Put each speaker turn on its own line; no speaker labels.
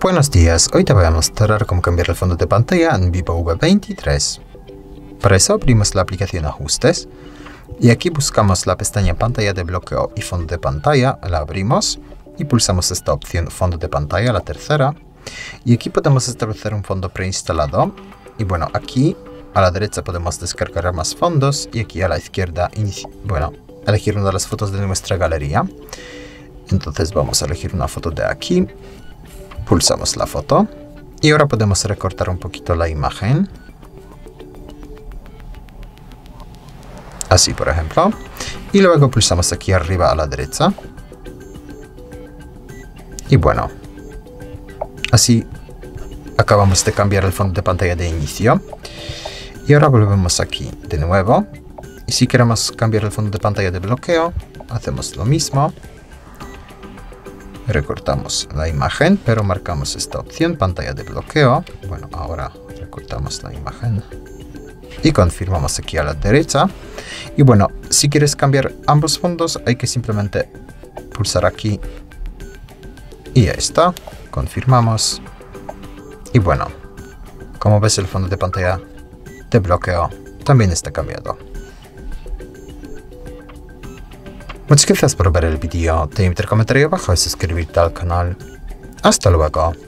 Buenos días, hoy te voy a mostrar cómo cambiar el fondo de pantalla en Vivo V23. Para eso abrimos la aplicación Ajustes y aquí buscamos la pestaña Pantalla de bloqueo y fondo de pantalla, la abrimos y pulsamos esta opción Fondo de pantalla, la tercera. Y aquí podemos establecer un fondo preinstalado y bueno, aquí a la derecha podemos descargar más fondos y aquí a la izquierda, bueno, elegir una de las fotos de nuestra galería. Entonces vamos a elegir una foto de aquí Pulsamos la foto. Y ahora podemos recortar un poquito la imagen. Así, por ejemplo. Y luego pulsamos aquí arriba a la derecha. Y bueno. Así acabamos de cambiar el fondo de pantalla de inicio. Y ahora volvemos aquí de nuevo. Y si queremos cambiar el fondo de pantalla de bloqueo, hacemos lo mismo recortamos la imagen, pero marcamos esta opción, pantalla de bloqueo. Bueno, ahora recortamos la imagen y confirmamos aquí a la derecha. Y bueno, si quieres cambiar ambos fondos, hay que simplemente pulsar aquí y ya está. Confirmamos. Y bueno, como ves el fondo de pantalla de bloqueo también está cambiado. Muchas gracias por ver el vídeo, te invito a comentar abajo y suscribirte al canal. Hasta luego.